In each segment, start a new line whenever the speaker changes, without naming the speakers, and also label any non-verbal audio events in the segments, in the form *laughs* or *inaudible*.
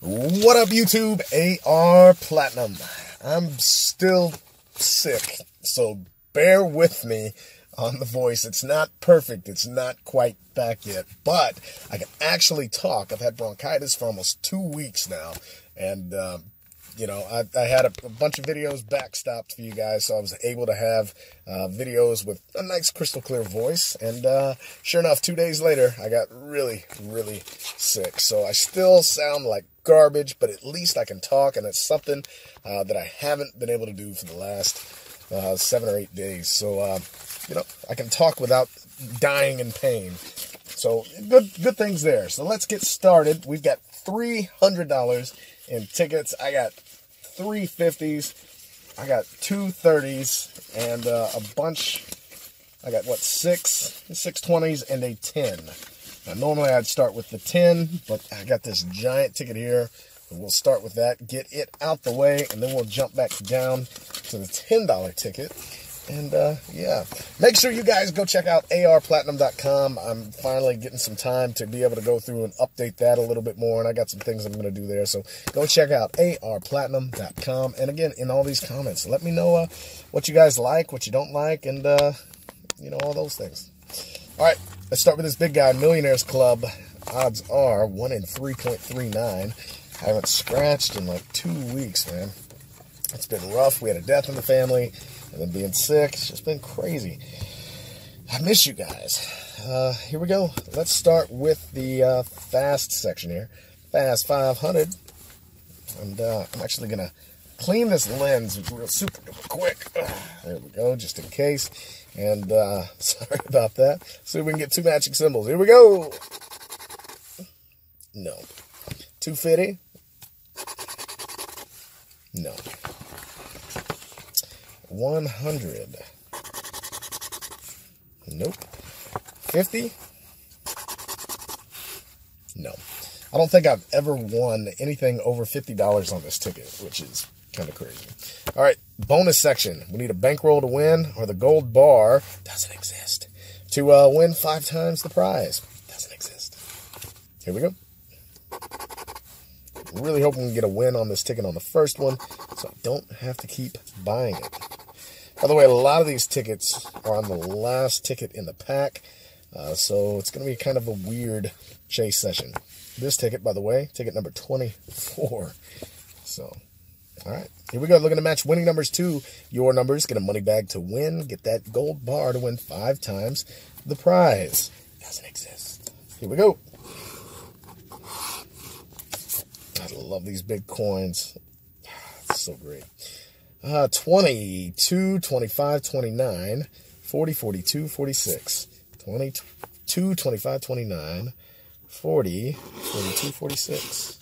What up, YouTube? AR Platinum. I'm still sick, so bear with me on the voice. It's not perfect. It's not quite back yet, but I can actually talk. I've had bronchitis for almost two weeks now, and um, you know, I, I had a, a, bunch of videos backstopped for you guys, so I was able to have uh, videos with a nice crystal clear voice. And uh, sure enough, two days later, I got really, really sick. So I still sound like garbage, but at least I can talk, and it's something uh, that I haven't been able to do for the last uh, seven or eight days. So, uh, you know, I can talk without dying in pain. So good, good things there. So let's get started. We've got three hundred dollars in tickets. I got 350s. I got two 30s and uh, a bunch. I got what six six twenties, and a 10. Now normally I'd start with the 10, but I got this giant ticket here. We'll start with that, get it out the way, and then we'll jump back down to the $10 ticket. And uh, yeah, make sure you guys go check out arplatinum.com. I'm finally getting some time to be able to go through and update that a little bit more. And I got some things I'm going to do there. So go check out arplatinum.com. And again, in all these comments, let me know uh, what you guys like, what you don't like, and uh, you know, all those things. All right, let's start with this big guy, Millionaires Club. Odds are 1 in 3.39. Haven't scratched in like two weeks, man. It's been rough. We had a death in the family and then being sick. It's just been crazy. I miss you guys. Uh, here we go. Let's start with the uh, fast section here. Fast 500. And uh, I'm actually going to clean this lens real super quick. There we go, just in case. And uh, *laughs* sorry about that. See if we can get two matching symbols. Here we go. No. 250. No. 100. Nope. 50? No. I don't think I've ever won anything over $50 on this ticket, which is kind of crazy. All right, bonus section. We need a bankroll to win, or the gold bar doesn't exist. To uh, win five times the prize doesn't exist. Here we go. Really hoping we can get a win on this ticket on the first one, so I don't have to keep buying it. By the way, a lot of these tickets are on the last ticket in the pack, uh, so it's going to be kind of a weird chase session. This ticket, by the way, ticket number 24. So, all right, here we go. Looking to match winning numbers to your numbers. Get a money bag to win. Get that gold bar to win five times the prize. Doesn't exist. Here we go. I love these big coins. *sighs* It's so great. Uh, 22, 25, 29, 40, 42, 46. 22, 25, 29, 40, 42, 46.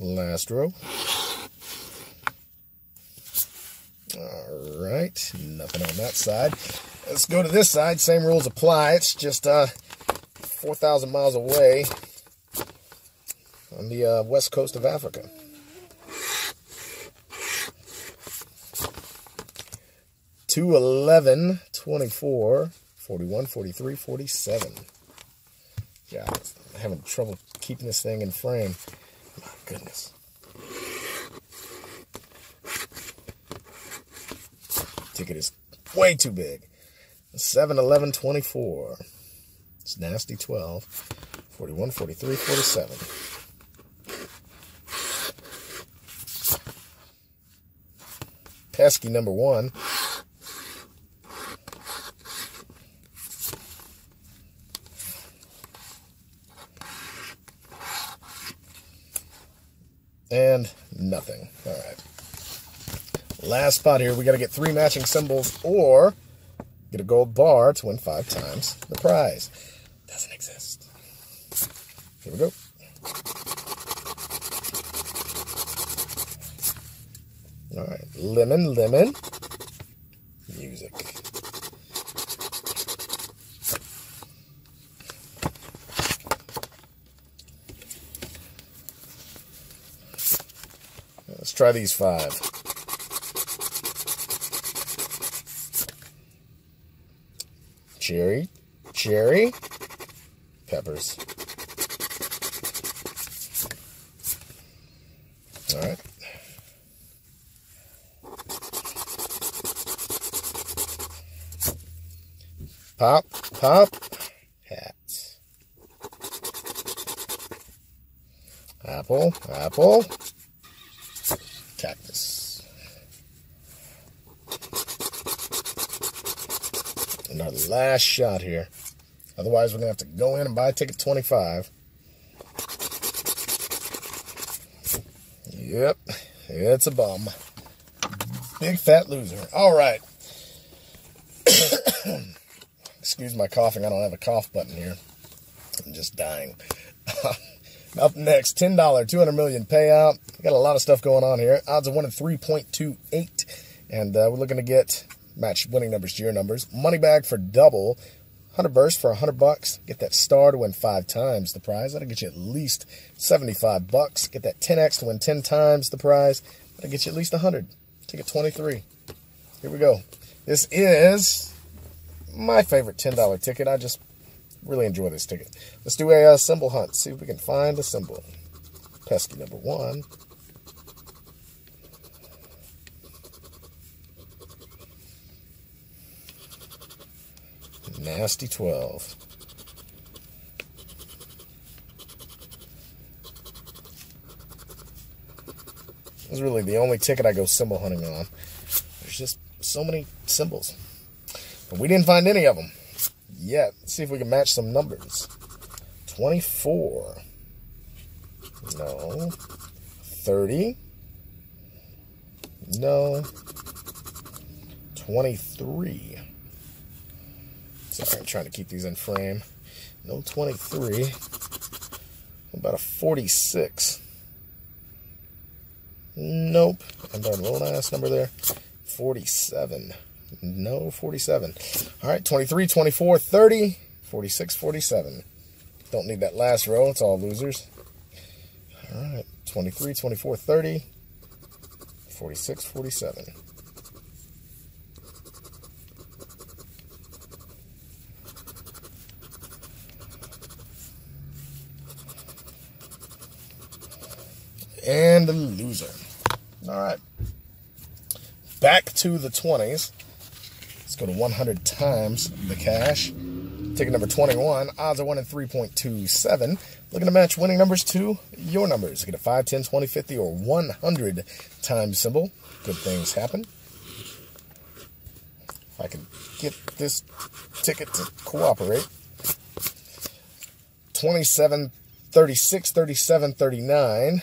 Last row. All right, nothing on that side. Let's go to this side. Same rules apply. It's just uh, 4,000 miles away on the uh, west coast of Africa. Two eleven twenty four forty one forty three forty seven. Yeah, I'm having trouble keeping this thing in frame. Goodness. Ticket is way too big. 7, 11, 24. It's nasty 12. 41, 43, 47. Pesky number one. And nothing. All right. Last spot here. We got to get three matching symbols or Get a gold bar to win five times the prize. Doesn't exist. Here we go. All right, lemon, lemon, music. Let's try these five. Cherry, cherry, peppers. All right. Pop, pop, hats. Apple, apple, last shot here. Otherwise, we're going to have to go in and buy ticket 25. Yep, it's a bum. Big fat loser. All right. *coughs* Excuse my coughing. I don't have a cough button here. I'm just dying. *laughs* Up next, $10, 200 million payout. Got a lot of stuff going on here. Odds of 1 in 3.28. And uh, we're looking to get match winning numbers to your numbers. Money bag for double. 100 burst for 100 bucks. Get that star to win five times the prize. That'll get you at least 75 bucks. Get that 10x to win 10 times the prize. That'll get you at least 100. Ticket 23. Here we go. This is my favorite $10 ticket. I just really enjoy this ticket. Let's do a uh, symbol hunt. See if we can find a symbol. Pesky number one. Nasty 12. This is really the only ticket I go symbol hunting on. There's just so many symbols. But we didn't find any of them yet. Let's see if we can match some numbers. 24. No. 30. No. 23. Sorry, I'm trying to keep these in frame. No 23. About a 46. Nope. And our little ass number there. 47. No, 47. All right, 23, 24, 30, 46, 47. Don't need that last row. It's all losers. All right, 23, 24, 30, 46, 47. And a loser. All right. Back to the 20s. Let's go to 100 times the cash. Ticket number 21. Odds are 1 in 3.27. Looking to match winning numbers to your numbers. Get a 5, 10, 20, 50, or 100 times symbol. Good things happen. If I can get this ticket to cooperate. 27, 36, 37, 39.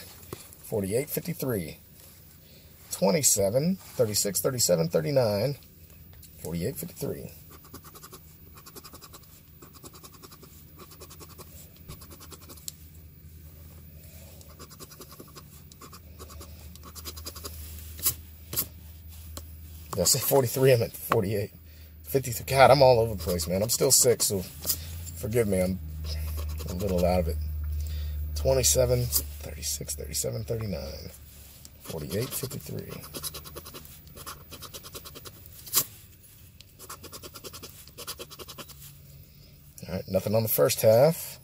48, 53, 27, 36, 37, 39, 48, 53. Did I say 43? I meant 48. 53. God, I'm all over the place, man. I'm still sick, so forgive me. I'm a little out of it. 27, 36, 37, 39, 48, 53. All right, nothing on the first half.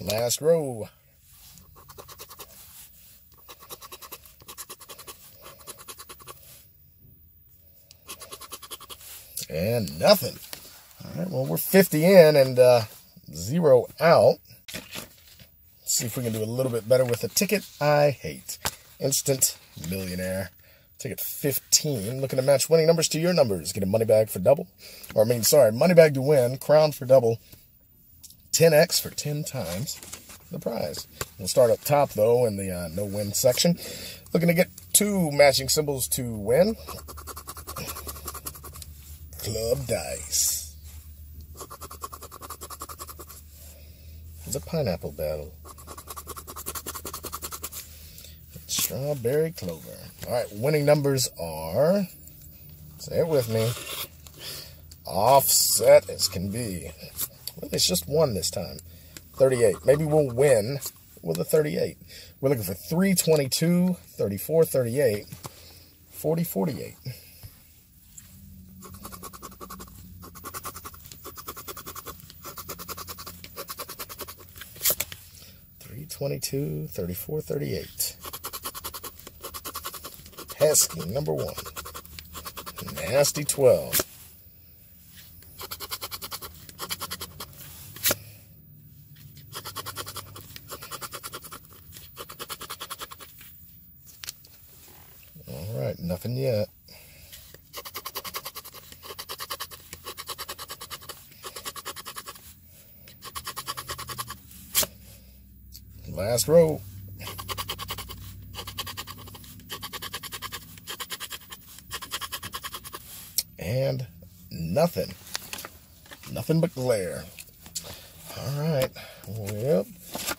Last row. And nothing. All right, well, we're 50 in and uh, zero out. Let's see if we can do a little bit better with a ticket I hate. Instant millionaire. Ticket 15. Looking to match winning numbers to your numbers. Get a money bag for double. Or, I mean, sorry, money bag to win. Crown for double. 10x for 10 times the prize. We'll start up top, though, in the uh, no-win section. Looking to get two matching symbols to win. Club Dice. It's a pineapple battle. Strawberry clover. All right, winning numbers are, say it with me, offset as can be. Well, it's just one this time. 38. Maybe we'll win with a 38. We're looking for 322, 34, 38, 40, 48. 22, 34, 38. Pesky, number one. Nasty 12. All right, nothing yet. Last row. And nothing. Nothing but glare. All right. Well,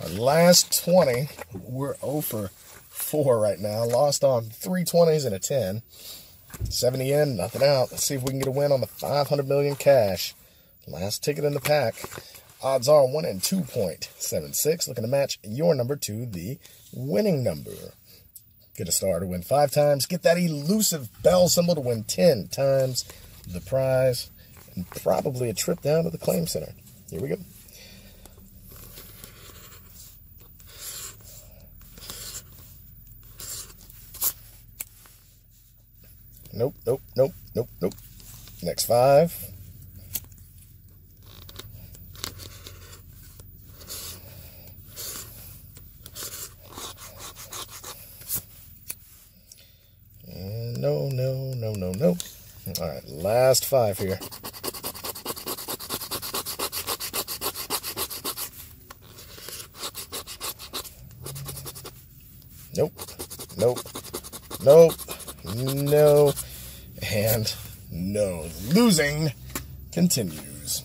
our last 20, we're oh over 4 right now. Lost on three 20s and a 10. 70 in, nothing out. Let's see if we can get a win on the 500 million cash. Last ticket in the pack. Odds are 1 and 2.76. Looking to match your number to the winning number. Get a star to win 5 times. Get that elusive bell symbol to win 10 times the prize. And probably a trip down to the claim center. Here we go. Nope, nope, nope, nope, nope. Next five. no, no, no, no, no. All right, last five here. Nope, nope, nope, no, and no. Losing continues.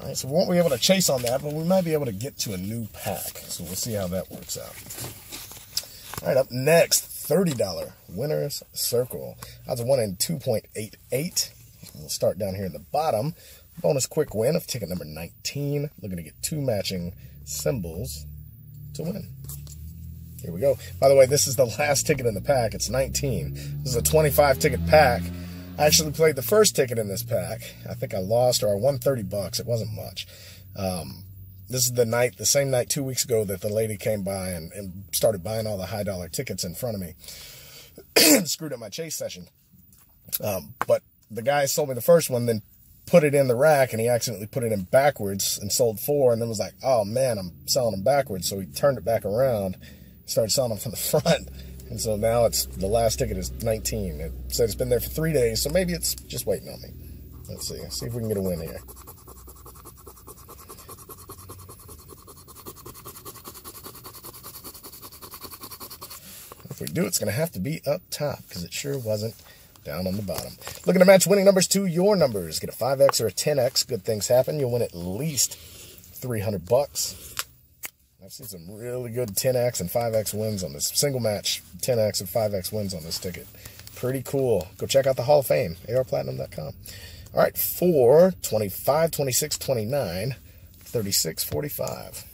All right, so we won't be able to chase on that, but we might be able to get to a new pack. So we'll see how that works out. All right, up next, $30 winner's circle. Odds of 1 in 2.88. We'll start down here in the bottom. Bonus quick win of ticket number 19. Looking to get two matching symbols to win. Here we go. By the way, this is the last ticket in the pack. It's 19. This is a 25 ticket pack. I actually played the first ticket in this pack. I think I lost or I won 30 bucks. It wasn't much. Um, this is the night, the same night two weeks ago that the lady came by and, and started buying all the high dollar tickets in front of me. *coughs* Screwed up my chase session. Um, but the guy sold me the first one, then put it in the rack and he accidentally put it in backwards and sold four and then was like, oh man, I'm selling them backwards. So he turned it back around, started selling them from the *laughs* front. And so now it's the last ticket is 19. It said it's been there for three days, so maybe it's just waiting on me. Let's see. See if we can get a win here. We do, it's going to have to be up top because it sure wasn't down on the bottom. Looking to match winning numbers to your numbers. Get a 5X or a 10X. Good things happen. You'll win at least 300 bucks. I've seen some really good 10X and 5X wins on this. Single match 10X and 5X wins on this ticket. Pretty cool. Go check out the Hall of Fame, arplatinum.com. All right, 4, 25, 26, 29, 36, 45.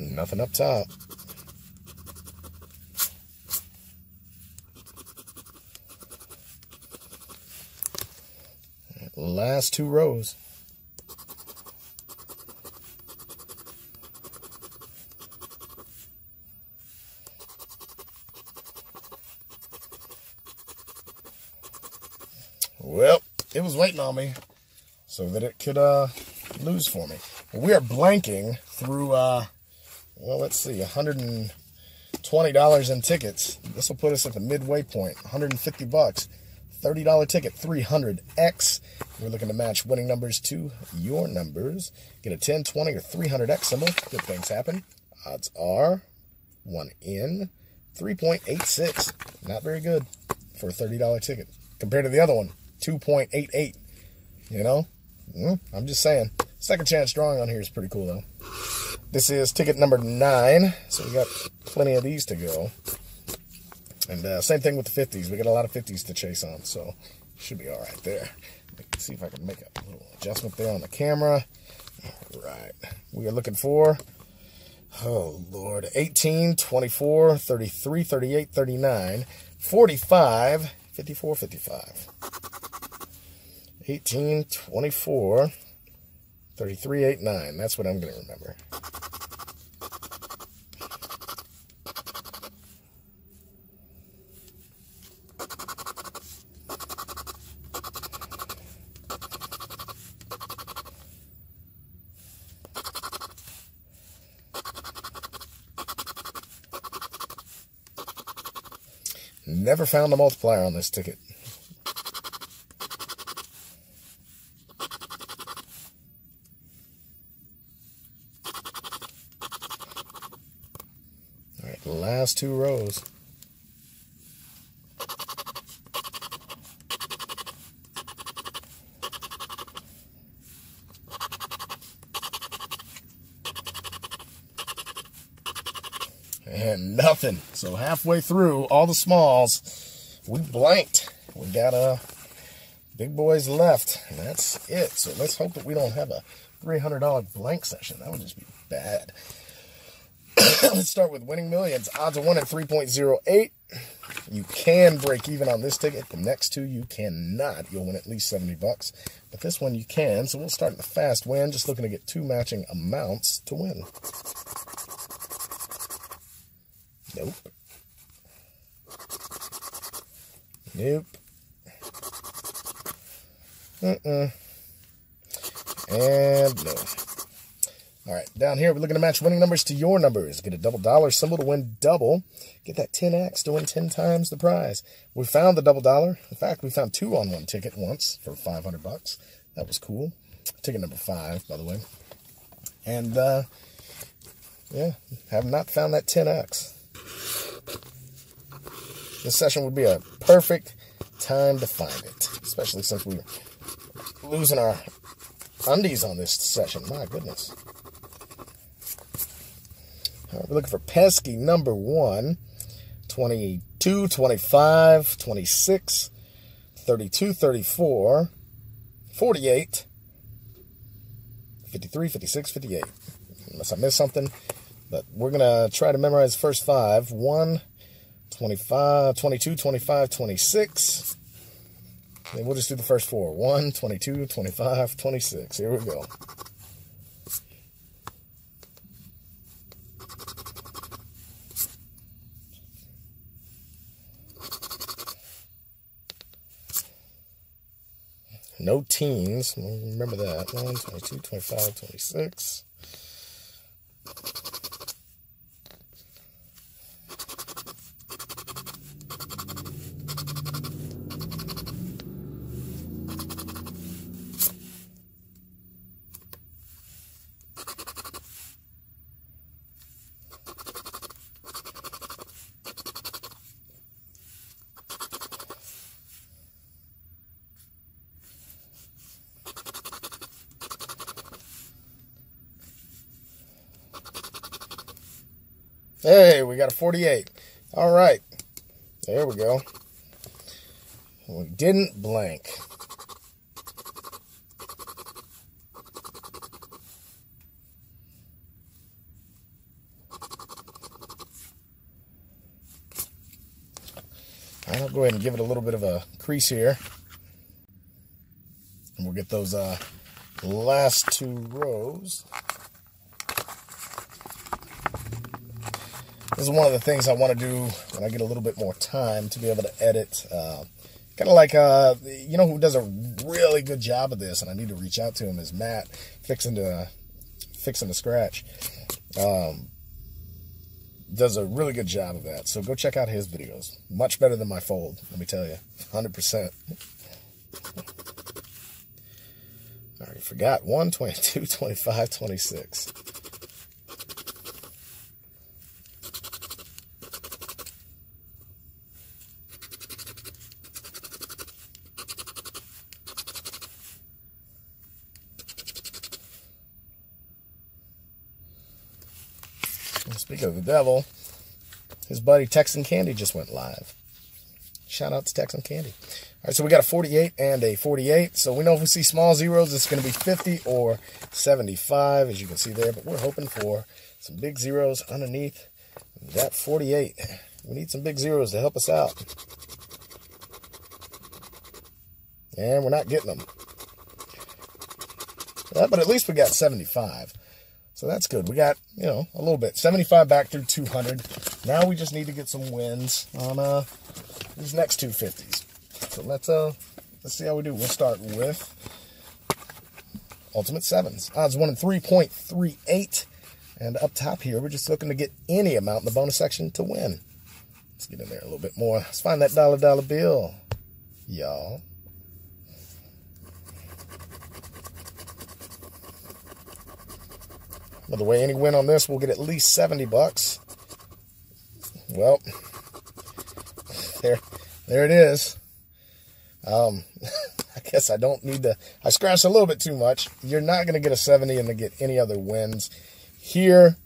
Nothing up top. Last two rows. Well, it was waiting on me so that it could uh, lose for me. We are blanking through uh, well, let's see, $120 in tickets. This will put us at the midway point, 150 bucks. $30 ticket, 300X. We're looking to match winning numbers to your numbers. Get a 10, 20, or 300X symbol. Good things happen. Odds are 1 in 3.86. Not very good. for a $30 ticket compared to the other one, 2.88. You know? Mm, I'm just saying. Second chance drawing on here is pretty cool, though. This is ticket number nine, so we got plenty of these to go. And uh, same thing with the 50s. We got a lot of 50s to chase on, so should be all right there. Let's see if I can make a little adjustment there on the camera. All right. We are looking for, oh, Lord, 18, 24, 33, 38, 39, 45, 54, 55. 18, 24, 33, 8, 9. That's what I'm going to remember. Never found a multiplier on this ticket. All right, last two rows. and nothing. So halfway through all the smalls, we blanked. We got uh, big boys left, and that's it. So let's hope that we don't have a $300 blank session. That would just be bad. *coughs* let's start with winning millions. Odds of one at 3.08. You can break even on this ticket. The next two you cannot. You'll win at least 70 bucks. But this one you can. So we'll start the fast win. Just looking to get two matching amounts to win. Nope. Nope. Mm-mm. And no. All right, down here, we're looking to match winning numbers to your numbers. Get a double dollar symbol to win double. Get that 10x to win 10 times the prize. We found the double dollar. In fact, we found two on one ticket once for 500 bucks. That was cool. Ticket number five, by the way. And, uh, yeah, have not found that 10x. This session would be a perfect time to find it, especially since we're losing our undies on this session. My goodness. Right, we're looking for pesky number one 22, 25, 26, 32, 34, 48, 53, 56, 58. Unless I missed something. But we're going to try to memorize the first five. 1, 25, 22, 25, 26. And we'll just do the first four. 1, 22, 25, 26. Here we go. No teens. Remember that. 1, 22, 25, 26. Hey, we got a 48. All right. There we go. We didn't blank. I'll go ahead and give it a little bit of a crease here. And we'll get those uh, last two rows. This is one of the things I want to do when I get a little bit more time to be able to edit. Uh, kind of like, uh, you know, who does a really good job of this, and I need to reach out to him, is Matt, fixing to, fixing to scratch. Um, does a really good job of that. So go check out his videos. Much better than my fold, let me tell you. 100%. I already forgot. 1, 22, 25, 26. Speaking of the devil, his buddy Texan Candy just went live. Shout out to Texan Candy. All right, so we got a 48 and a 48. So we know if we see small zeros, it's going to be 50 or 75, as you can see there. But we're hoping for some big zeros underneath that 48. We need some big zeros to help us out. And we're not getting them. but at least we got 75. So that's good. We got, you know, a little bit. 75 back through 200. Now we just need to get some wins on uh, these next two 50s. So let's uh let's see how we do. We'll start with Ultimate Sevens. Odds 1 in 3.38. And up top here, we're just looking to get any amount in the bonus section to win. Let's get in there a little bit more. Let's find that dollar dollar bill, y'all. By the way, any win on this, we'll get at least 70 bucks. Well, *laughs* there, there it is. Um, *laughs* I guess I don't need to, I scratched a little bit too much. You're not going to get a 70 and to get any other wins here.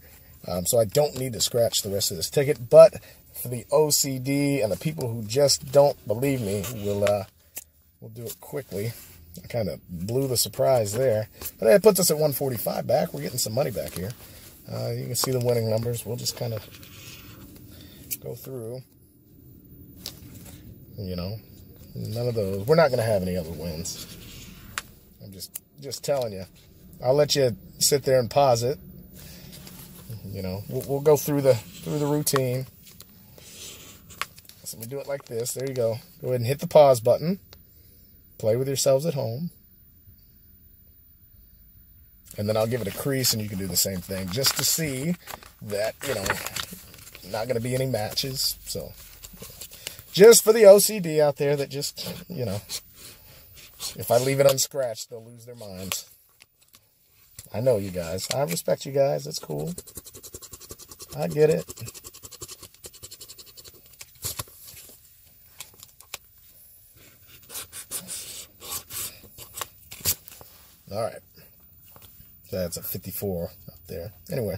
Um, so I don't need to scratch the rest of this ticket. But for the OCD and the people who just don't believe me, we'll, uh, we'll do it quickly. I kind of blew the surprise there. But that puts us at 145 back. We're getting some money back here. Uh, you can see the winning numbers. We'll just kind of go through. You know, none of those. We're not going to have any other wins. I'm just just telling you. I'll let you sit there and pause it. You know, we'll, we'll go through the through the routine. So let me do it like this. There you go. Go ahead and hit the pause button. Play with yourselves at home. And then I'll give it a crease and you can do the same thing just to see that, you know, not going to be any matches. So, just for the OCD out there that just, you know, if I leave it unscratched, they'll lose their minds. I know you guys. I respect you guys. It's cool. I get it. All right. That's a 54 up there. Anyway,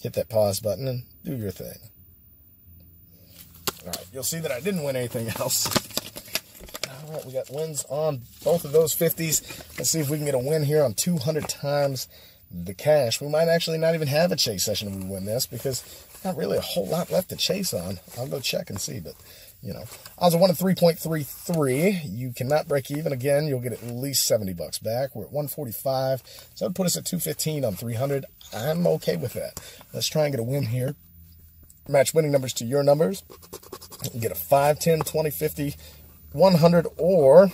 hit that pause button and do your thing. All right, you'll see that I didn't win anything *laughs* else. All right, we got wins on both of those 50s. Let's see if we can get a win here on 200 times the cash. We might actually not even have a chase session if we win this because not really a whole lot left to chase on. I'll go check and see, but you know, odds of one of 3.33. You cannot break even. Again, you'll get at least 70 bucks back. We're at 145. So that put us at 215 on 300. I'm okay with that. Let's try and get a win here. Match winning numbers to your numbers. Get a 5, 10, 20, 50, 100, or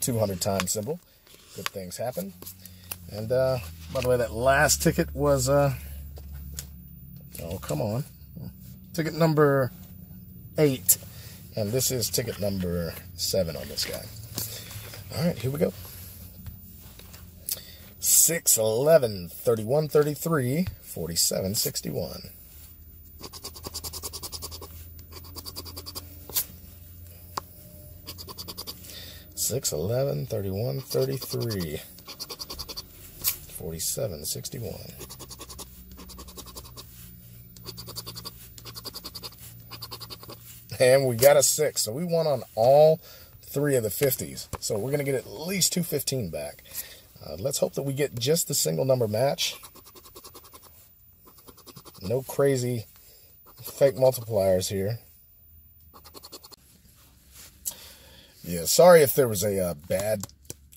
200 times symbol. Good things happen. And, uh, by the way, that last ticket was, uh, oh, come on. Ticket number eight. And this is ticket number seven on this guy. All right, here we go. 6, 11, 31, 33, 47, 61. Six, eleven, thirty-one, thirty-three, forty-seven, sixty-one. And we got a six. So we won on all three of the 50s. So we're going to get at least 215 back. Uh, let's hope that we get just the single number match. No crazy fake multipliers here. Yeah, sorry if there was a uh, bad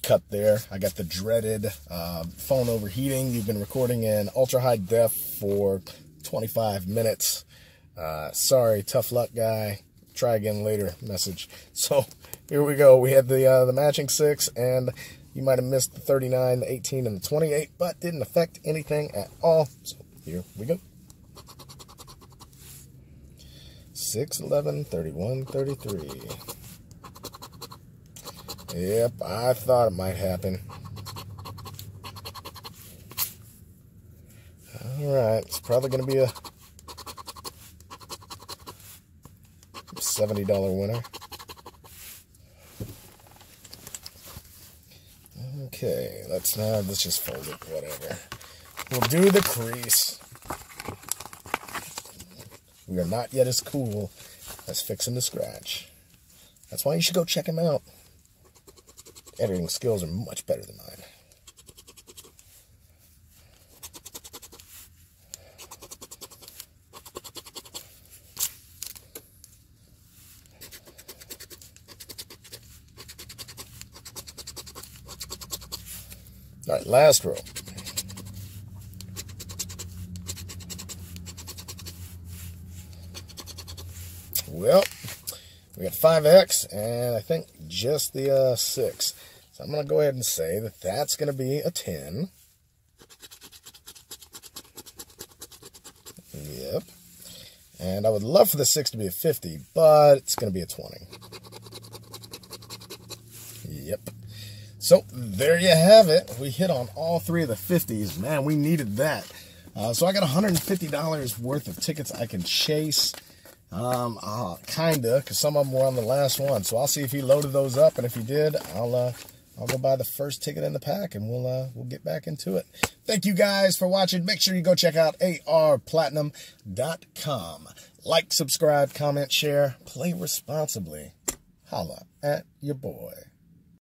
cut there. I got the dreaded uh, phone overheating. You've been recording in ultra high def for 25 minutes. Uh, sorry, tough luck guy try again later message. *laughs* So here we go. We had the uh, the matching six, and you might have missed the 39, the 18, and the 28, but didn't affect anything at all. So here we go. 6, 11, 31, 33. Yep, I thought it might happen. All right, it's probably going to be a $70 winner. Okay, let's now uh, let's just fold it, whatever. We'll do the crease. We are not yet as cool as fixing the scratch. That's why you should go check him out. Editing skills are much better than mine. Last row. Well, we got 5x and I think just the uh, 6. So I'm going to go ahead and say that that's going to be a 10. Yep. And I would love for the 6 to be a 50, but it's going to be a 20. Yep. So there you have it. We hit on all three of the 50s. Man, we needed that. Uh, so I got $150 worth of tickets I can chase. Um, uh, kinda, because some of them were on the last one. So I'll see if he loaded those up, and if he did, I'll uh, I'll go buy the first ticket in the pack, and we'll uh, we'll get back into it. Thank you guys for watching. Make sure you go check out arplatinum.com. Like, subscribe, comment, share, play responsibly. Holla at your boy.